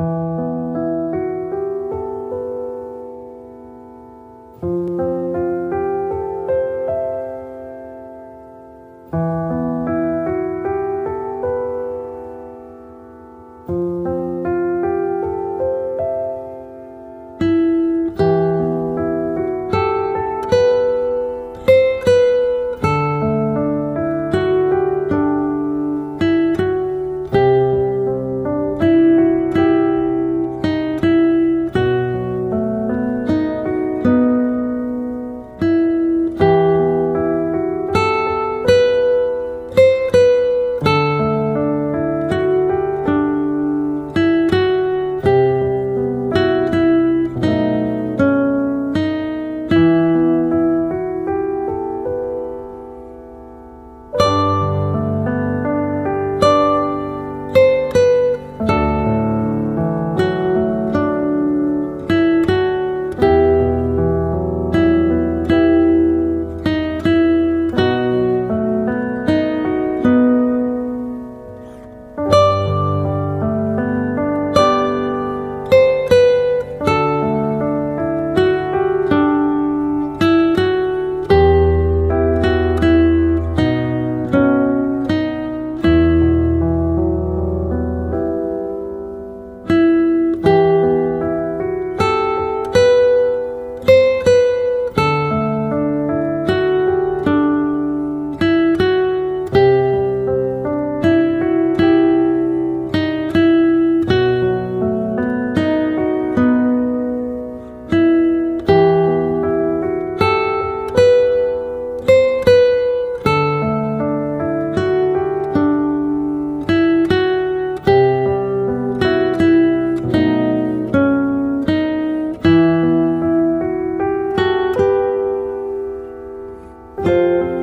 Música Música